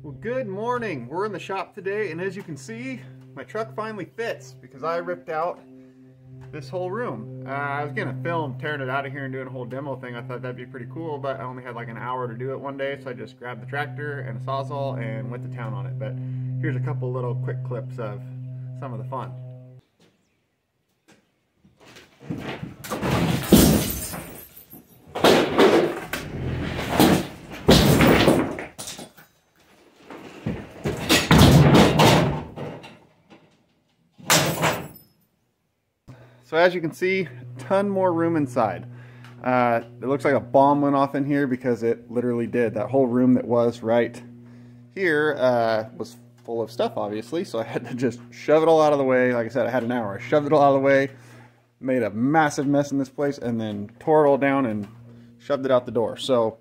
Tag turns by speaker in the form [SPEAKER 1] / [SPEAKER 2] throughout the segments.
[SPEAKER 1] Well, good morning. We're in the shop today, and as you can see, my truck finally fits because I ripped out this whole room. Uh, I was gonna film tearing it out of here and doing a whole demo thing. I thought that'd be pretty cool, but I only had like an hour to do it one day, so I just grabbed the tractor and a sawzall and went to town on it. But here's a couple little quick clips of some of the fun. So as you can see, ton more room inside. Uh, it looks like a bomb went off in here because it literally did. That whole room that was right here uh, was full of stuff, obviously, so I had to just shove it all out of the way. Like I said, I had an hour. I shoved it all out of the way, made a massive mess in this place, and then tore it all down and shoved it out the door. So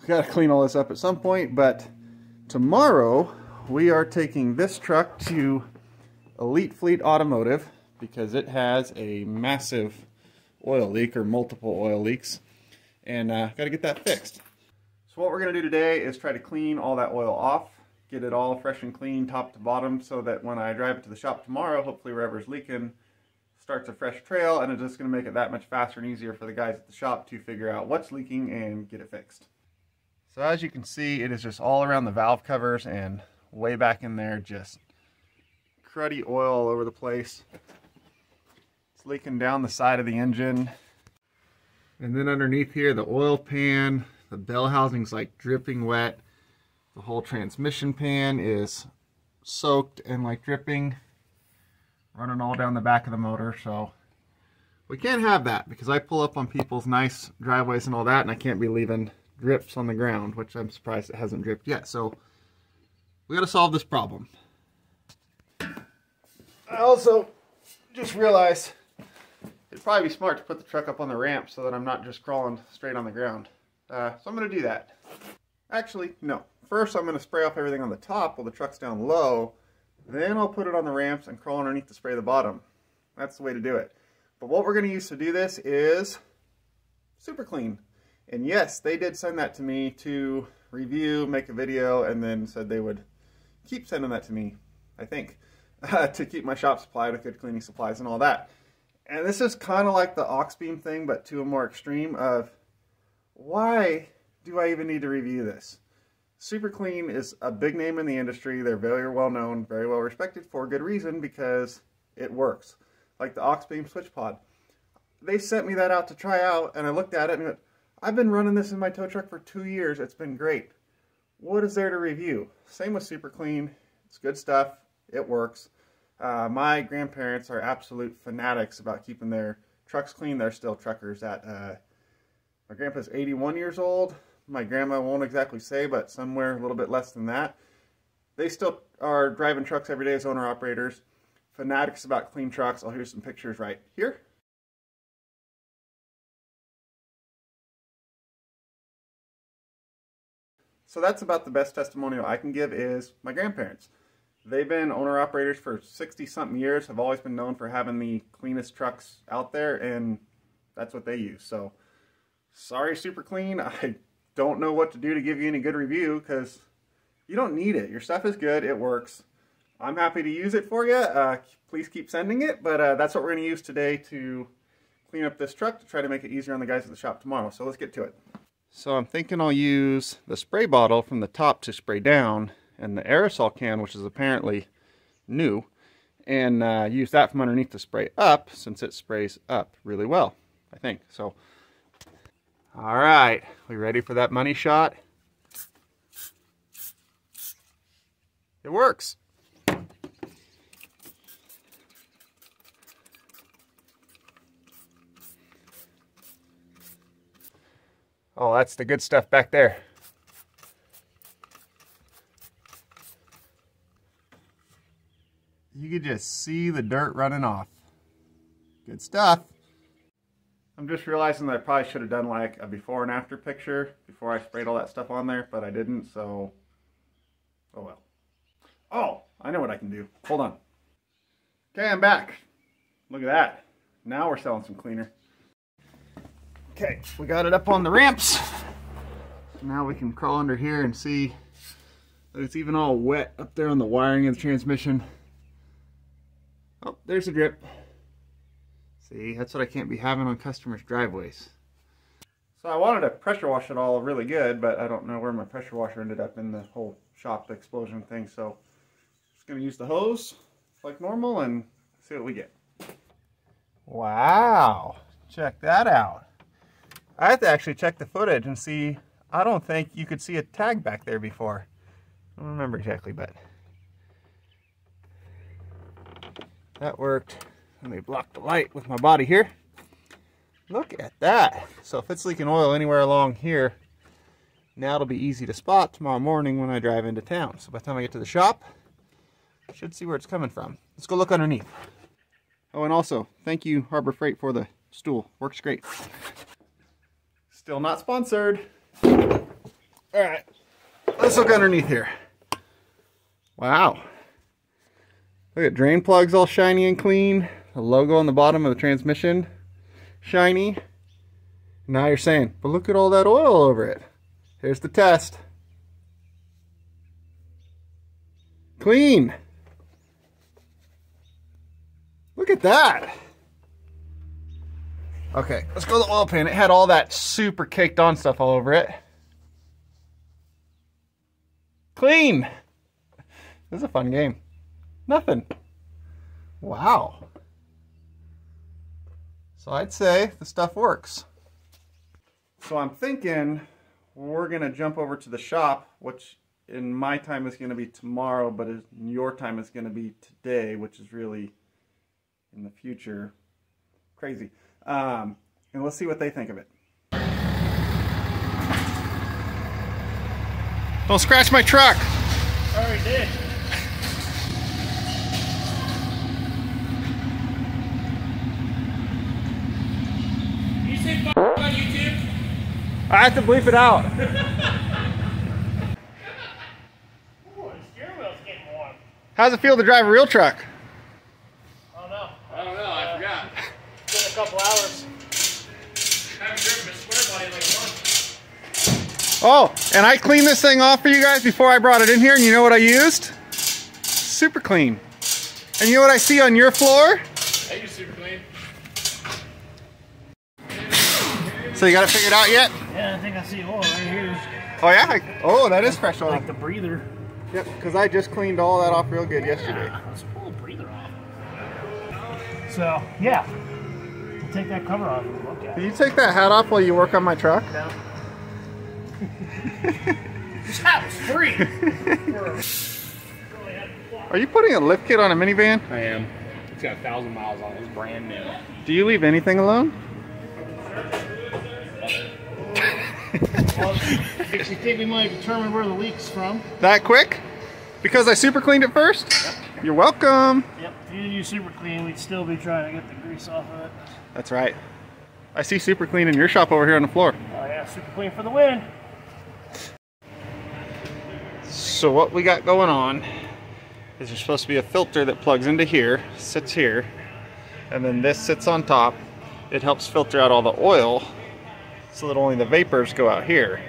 [SPEAKER 1] we got to clean all this up at some point, but tomorrow we are taking this truck to Elite Fleet Automotive because it has a massive oil leak or multiple oil leaks and uh, got to get that fixed. So what we're going to do today is try to clean all that oil off, get it all fresh and clean top to bottom so that when I drive it to the shop tomorrow, hopefully wherever's leaking starts a fresh trail and it's just going to make it that much faster and easier for the guys at the shop to figure out what's leaking and get it fixed. So as you can see, it is just all around the valve covers and way back in there, just cruddy oil all over the place. It's leaking down the side of the engine. And then underneath here, the oil pan, the bell housing's like dripping wet. The whole transmission pan is soaked and like dripping, running all down the back of the motor. So we can't have that because I pull up on people's nice driveways and all that and I can't be leaving drips on the ground, which I'm surprised it hasn't dripped yet. So we got to solve this problem. I also just realized probably be smart to put the truck up on the ramp so that I'm not just crawling straight on the ground. Uh, so I'm going to do that. Actually, no. First I'm going to spray off everything on the top while the truck's down low. Then I'll put it on the ramps and crawl underneath to spray the bottom. That's the way to do it. But what we're going to use to do this is Super Clean. And yes, they did send that to me to review, make a video, and then said they would keep sending that to me, I think, uh, to keep my shop supplied with good cleaning supplies and all that. And this is kind of like the Auxbeam thing, but to a more extreme of why do I even need to review this? Super Clean is a big name in the industry. They're very well known, very well respected for good reason because it works. Like the Auxbeam switch pod. They sent me that out to try out and I looked at it and went, I've been running this in my tow truck for two years. It's been great. What is there to review? Same with Super Clean. It's good stuff. It works. Uh, my grandparents are absolute fanatics about keeping their trucks clean. They're still truckers at, uh, my grandpa's 81 years old. My grandma won't exactly say, but somewhere a little bit less than that. They still are driving trucks every day as owner-operators. Fanatics about clean trucks. I'll hear some pictures right here. So that's about the best testimonial I can give is my grandparents. They've been owner operators for 60 something years, have always been known for having the cleanest trucks out there, and that's what they use. So, sorry, Super Clean. I don't know what to do to give you any good review because you don't need it. Your stuff is good, it works. I'm happy to use it for you. Uh, please keep sending it, but uh, that's what we're going to use today to clean up this truck to try to make it easier on the guys at the shop tomorrow. So let's get to it. So I'm thinking I'll use the spray bottle from the top to spray down and the aerosol can, which is apparently new, and uh, use that from underneath to spray up since it sprays up really well, I think. So, all right, we ready for that money shot? It works. Oh, that's the good stuff back there. You could just see the dirt running off. Good stuff. I'm just realizing that I probably should have done like a before and after picture before I sprayed all that stuff on there, but I didn't, so oh well. Oh, I know what I can do. Hold on. Okay, I'm back. Look at that. Now we're selling some cleaner. Okay, we got it up on the ramps. Now we can crawl under here and see that It's even all wet up there on the wiring of the transmission. Oh, there's a drip. See, that's what I can't be having on customers' driveways. So I wanted to pressure wash it all really good, but I don't know where my pressure washer ended up in the whole shop explosion thing. So I'm just gonna use the hose like normal and see what we get. Wow, check that out. I have to actually check the footage and see, I don't think you could see a tag back there before. I don't remember exactly, but that worked. Let me block the light with my body here. Look at that. So if it's leaking oil anywhere along here, now it'll be easy to spot tomorrow morning when I drive into town. So by the time I get to the shop, I should see where it's coming from. Let's go look underneath. Oh, and also, thank you Harbor Freight for the stool. Works great. Still not sponsored. All right, let's look underneath here. Wow. Look at drain plugs all shiny and clean. The logo on the bottom of the transmission, shiny. Now you're saying, but look at all that oil over it. Here's the test. Clean. Look at that. Okay, let's go to the oil pan. It had all that super caked on stuff all over it. Clean. This is a fun game. Nothing. Wow. So I'd say the stuff works. So I'm thinking we're going to jump over to the shop, which in my time is going to be tomorrow, but in your time is going to be today, which is really in the future. Crazy. Um, and let's see what they think of it. Don't scratch my truck.
[SPEAKER 2] Already did. You say f on YouTube?
[SPEAKER 1] I have to bleep it out.
[SPEAKER 2] Ooh, the steering wheel's getting warm.
[SPEAKER 1] How's it feel to drive a real truck?
[SPEAKER 2] I don't know.
[SPEAKER 3] I don't know, I forgot.
[SPEAKER 2] It's been a couple hours.
[SPEAKER 3] I haven't driven a square body in like a month.
[SPEAKER 1] Oh, and I cleaned this thing off for you guys before I brought it in here, and you know what I used? Super clean. And you know what I see on your floor?
[SPEAKER 3] I use super clean.
[SPEAKER 1] So you got to figure it figured out yet?
[SPEAKER 2] Yeah, I think I see oil right here.
[SPEAKER 1] Oh yeah? I- oh, that is fresh oil.
[SPEAKER 2] Like the breather.
[SPEAKER 1] Yep, because I just cleaned all that off real good yesterday.
[SPEAKER 2] Yeah, let's pull the breather off. So, yeah. We'll take that cover off and look at
[SPEAKER 1] Can
[SPEAKER 2] it.
[SPEAKER 1] you take that hat off while you work on my truck?
[SPEAKER 2] No. this hat was free.
[SPEAKER 1] Are you putting a lift kit on a minivan?
[SPEAKER 3] I am. It's got a thousand miles on it. It's brand new.
[SPEAKER 1] Do you leave anything alone?
[SPEAKER 2] Well, if you think we might determine where the leak's from.
[SPEAKER 1] That quick? Because I super cleaned it first? You're welcome.
[SPEAKER 2] Yep, if you use super clean, we'd still be trying to get the grease off of it.
[SPEAKER 1] That's right. I see super clean in your shop over here on the floor.
[SPEAKER 2] Oh yeah, super clean for the win.
[SPEAKER 1] So what we got going on is there's supposed to be a filter that plugs into here, sits here, and then this sits on top. It helps filter out all the oil so that only the vapors go out here.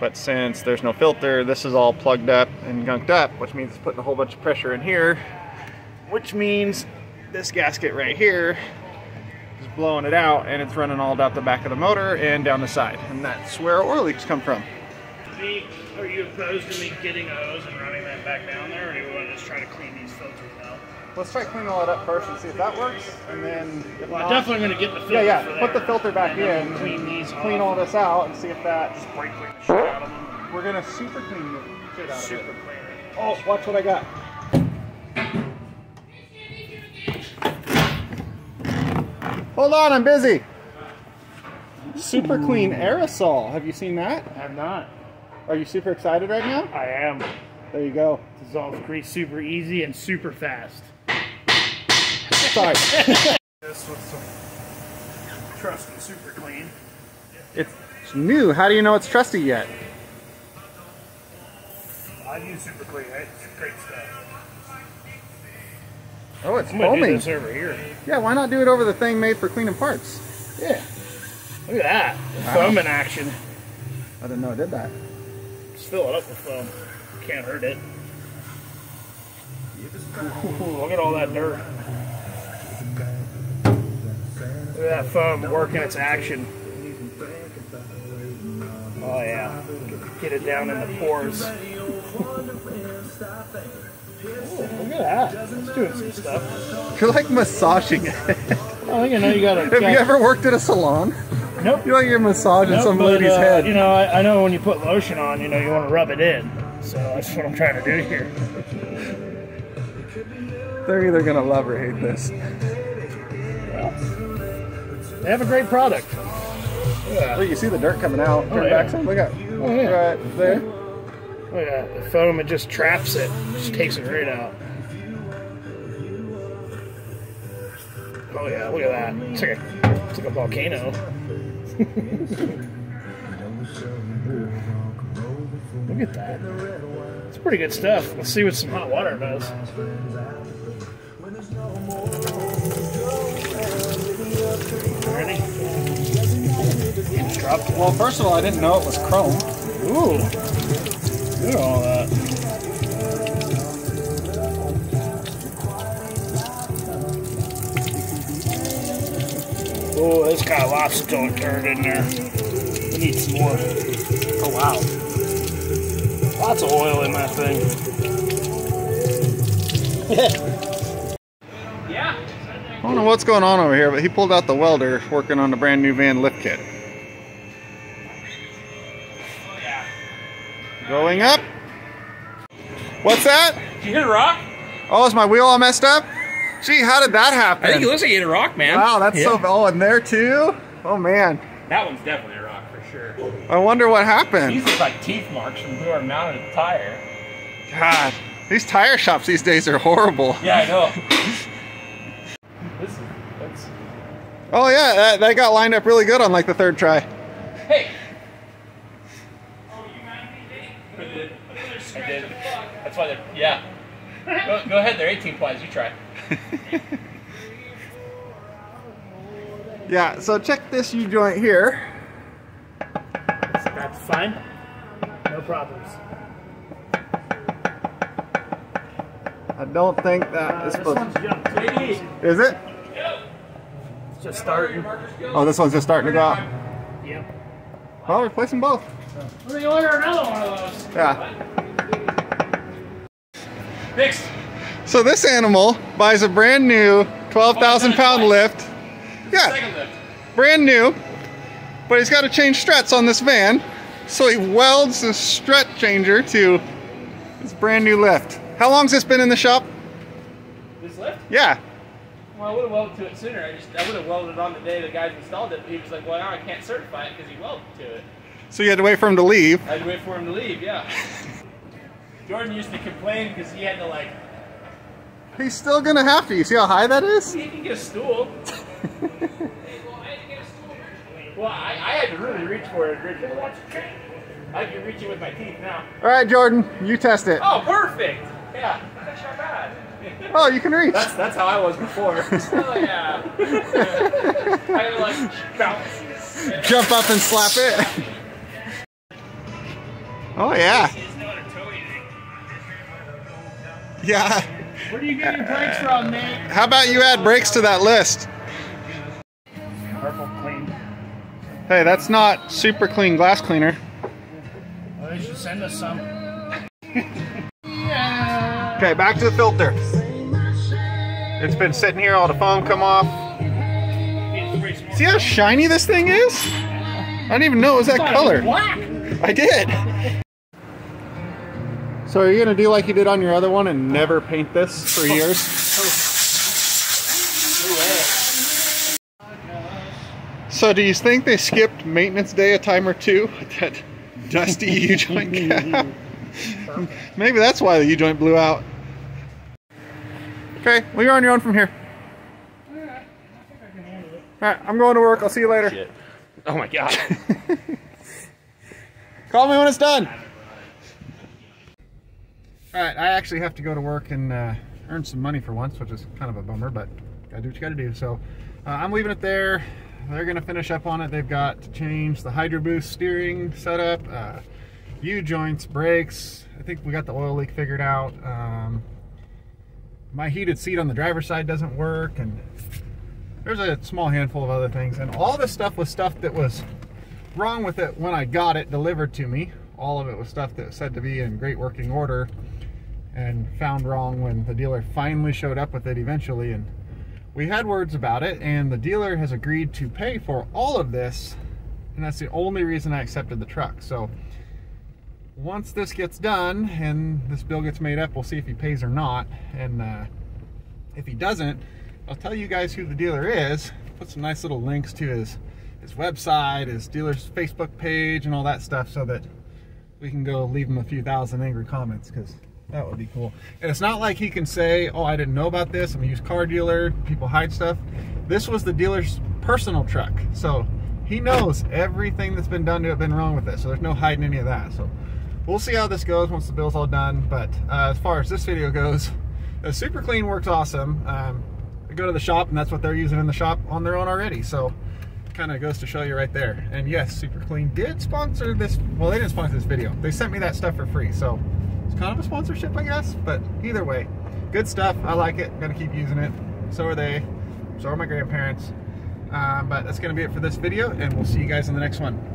[SPEAKER 1] But since there's no filter, this is all plugged up and gunked up, which means it's putting a whole bunch of pressure in here, which means this gasket right here is blowing it out and it's running all down the back of the motor and down the side. And that's where oil leaks come from.
[SPEAKER 2] Are you opposed to me getting a hose and running that back down there, or do you want to just try to clean?
[SPEAKER 1] Let's try cleaning all that up first and see if that works. And then, if
[SPEAKER 2] Well,
[SPEAKER 1] not,
[SPEAKER 2] I'm definitely going to get the filter.
[SPEAKER 1] yeah, yeah, put the filter back in,
[SPEAKER 2] Clean these.
[SPEAKER 1] clean all this out, and see if that.
[SPEAKER 2] Spray clean the shit out of them.
[SPEAKER 1] We're gonna super clean the shit out
[SPEAKER 2] Super
[SPEAKER 1] of it.
[SPEAKER 2] clean it.
[SPEAKER 1] Oh, watch what I got. Hold on, I'm busy. Super clean aerosol. Have you seen that?
[SPEAKER 2] I'm not.
[SPEAKER 1] Are you super excited right now?
[SPEAKER 2] I am.
[SPEAKER 1] There you go.
[SPEAKER 2] Dissolves grease super easy and super fast.
[SPEAKER 1] Sorry.
[SPEAKER 2] This with some trusty super clean.
[SPEAKER 1] it's new. How do you know it's trusty yet?
[SPEAKER 2] I use super clean. It's great stuff.
[SPEAKER 1] Oh, it's
[SPEAKER 2] I'm gonna do
[SPEAKER 1] foaming.
[SPEAKER 2] this over here.
[SPEAKER 1] Yeah, why not do it over the thing made for cleaning parts?
[SPEAKER 2] Yeah. Look at that.
[SPEAKER 1] Wow.
[SPEAKER 2] Foam in action.
[SPEAKER 1] I didn't know it did that.
[SPEAKER 2] Just fill it up with foam. Can't hurt it. Ooh, look at all that dirt. Look at that foam working its action. Oh yeah. Get it down in the pores. Ooh, look at that. It's doing some stuff.
[SPEAKER 1] You're like massaging it.
[SPEAKER 2] I think I know you got a.
[SPEAKER 1] Have you ever worked at a salon?
[SPEAKER 2] Nope.
[SPEAKER 1] You're like you're massaging
[SPEAKER 2] Nope,
[SPEAKER 1] some
[SPEAKER 2] but,
[SPEAKER 1] lady's
[SPEAKER 2] uh,
[SPEAKER 1] head.
[SPEAKER 2] You know, I, I know when you put lotion on, you know, you want to rub it in. So that's what I'm trying to do here.
[SPEAKER 1] They're either gonna love or hate this.
[SPEAKER 2] They have a great product.
[SPEAKER 1] Look, you see the dirt coming out. Oh, Turn
[SPEAKER 2] oh, oh, yeah.
[SPEAKER 1] back some. Look at
[SPEAKER 2] Oh, yeah.
[SPEAKER 1] right there.
[SPEAKER 2] Look at that. The foam, it just traps it. Just takes it right out. Oh yeah, look at that. It's like a, it's like a volcano. look at that. It's pretty good stuff. Let's see what some hot water does. Ready? Dropped.
[SPEAKER 1] Well, first of all, I didn't know it was chrome.
[SPEAKER 2] Ooh. Look at all that. Oh, this got lots of dirt in there. We need some more. Oh, wow. Lots of oil in that thing.
[SPEAKER 3] Yeah.
[SPEAKER 1] I don't know what's going on over here, but he pulled out the welder working on the brand new van lift kit. Going up. What's that?
[SPEAKER 3] Did you hit a rock?
[SPEAKER 1] Oh, is my wheel all messed up? Gee, how did that happen?
[SPEAKER 3] I think it looks like you hit a rock, man.
[SPEAKER 1] wow, that's so. Oh, and there too. Oh man,
[SPEAKER 3] That one's definitely a rock for sure.
[SPEAKER 1] I wonder what happened.
[SPEAKER 3] These look like teeth marks from whoever mounted the tire.
[SPEAKER 1] God, these tire shops these days are horrible.
[SPEAKER 3] Yeah, I know. this is that's
[SPEAKER 1] Oh yeah, that, that got lined up really good on like the third try.
[SPEAKER 3] Hey. Oh, you mind me, I did. I did. That's why they're yeah. Go, go ahead, they're 18 plies. You try.
[SPEAKER 1] Yeah, so check this U joint here.
[SPEAKER 2] That's fine. No problems.
[SPEAKER 1] I don't think that
[SPEAKER 2] Uh,
[SPEAKER 1] is
[SPEAKER 2] this
[SPEAKER 1] supposed.
[SPEAKER 2] one's jumped.
[SPEAKER 1] Is it?
[SPEAKER 2] It's just starting.
[SPEAKER 1] Oh, this one's just starting to go out.
[SPEAKER 2] Yep.
[SPEAKER 1] Well, replace them both.
[SPEAKER 2] Let me order another one of those.
[SPEAKER 1] Yeah.
[SPEAKER 3] Fixed.
[SPEAKER 1] So this animal buys a brand new 12,000 pound lift. Yeah,
[SPEAKER 3] Second lift.
[SPEAKER 1] brand new. But he's got to change struts on this van. So he welds the strut changer to this brand new lift. How long's this been in the shop?
[SPEAKER 3] This lift?
[SPEAKER 1] Yeah.
[SPEAKER 3] Well, I would have welded to it sooner. I just I would have welded it on the day the guys installed it. But he was like, "Well, now I can't certify it because he welded to it."
[SPEAKER 1] So you had to wait for him to leave.
[SPEAKER 3] I had to wait for him to leave. Yeah. Jordan used to complain because he had to like
[SPEAKER 1] He's still gonna have to. You see how high that is?
[SPEAKER 3] he can get a stool. Well, I, I had to really reach for it originally. I can reach it with my teeth now.
[SPEAKER 1] All right, Jordan, you test it.
[SPEAKER 3] Oh, perfect. Yeah, that's not bad.
[SPEAKER 1] Oh, you can reach.
[SPEAKER 3] That's that's how I was before. oh yeah. I like bounce.
[SPEAKER 1] Jump up and slap it. Oh yeah. Yeah.
[SPEAKER 2] Where do you get your brakes from, Nate?
[SPEAKER 1] How about you add brakes to that list?
[SPEAKER 2] Purple clean.
[SPEAKER 1] Hey, that's not super clean glass cleaner.
[SPEAKER 2] Well, they should send us some.
[SPEAKER 1] Okay, back to the filter. It's been sitting here, all the foam come off. See how shiny this thing is? I didn't even know it was that color. I did. So are you gonna do like you did on your other one and never paint this for years? So do you think they skipped maintenance day a time or two with that dusty U-joint cap? Maybe that's why the U-joint blew out. Okay, well you're on your own from here. Alright, I'm going to work. I'll see you later.
[SPEAKER 3] Oh my god.
[SPEAKER 1] Call me when it's done. All right, I actually have to go to work and uh, earn some money for once, which is kind of a bummer, but gotta do what you gotta do. So uh, I'm leaving it there. They're gonna finish up on it. They've got to change the Hydro Boost steering setup. Uh, U-joints, brakes. I think we got the oil leak figured out. Um, my heated seat on the driver's side doesn't work, and there's a small handful of other things. And all this stuff was stuff that was wrong with it when I got it delivered to me. All of it was stuff that was said to be in great working order and found wrong when the dealer finally showed up with it eventually. And we had words about it, and the dealer has agreed to pay for all of this, and that's the only reason I accepted the truck. So once this gets done and this bill gets made up, we'll see if he pays or not. And uh, if he doesn't, I'll tell you guys who the dealer is. Put some nice little links to his his website, his dealer's Facebook page, and all that stuff, so that we can go leave him a few thousand angry comments because that would be cool. And it's not like he can say, "Oh, I didn't know about this. I'm a used car dealer. People hide stuff." This was the dealer's personal truck, so he knows everything that's been done to it been wrong with it. So there's no hiding any of that. So we'll see how this goes once the bill's all done. But uh, as far as this video goes, Super Clean works awesome. Um, I go to the shop and that's what they're using in the shop on their own already. So kind of goes to show you right there. And yes, Super Clean did sponsor this. Well, they didn't sponsor this video. They sent me that stuff for free. So it's kind of a sponsorship, I guess. But either way, good stuff. I like it. I'm gonna keep using it. So are they. So are my grandparents. Um, but that's gonna be it for this video, and we'll see you guys in the next one.